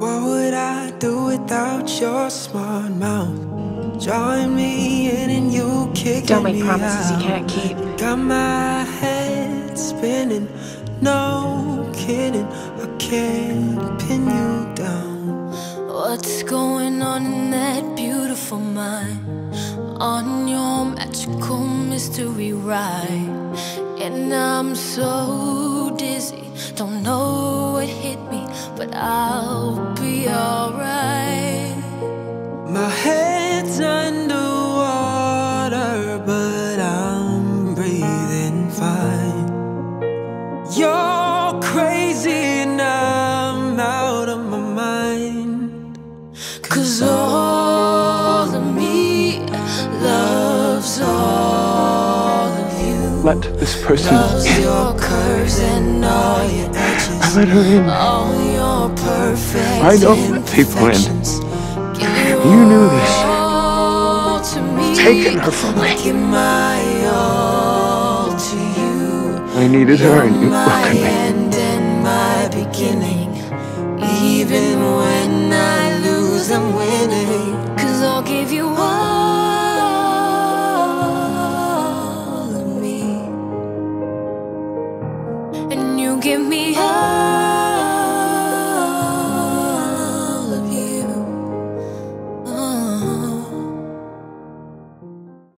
What would I do without your smart mouth? Drawing me in and you kicking Don't make promises you can't keep. Got my head spinning, no kidding. I can't pin you down. What's going on in that beautiful mind? On your magical mystery ride. And I'm so dizzy, don't know what hit me, but I'll be alright. Cause all of me loves all of you. Let this person Loves in. your curves and all your I let her in. All your perfect I don't let people in. You knew this. all to me. Taken her from me. Give my all to you. I needed her and you broke me. end and my beginning. Even when and you give me hope.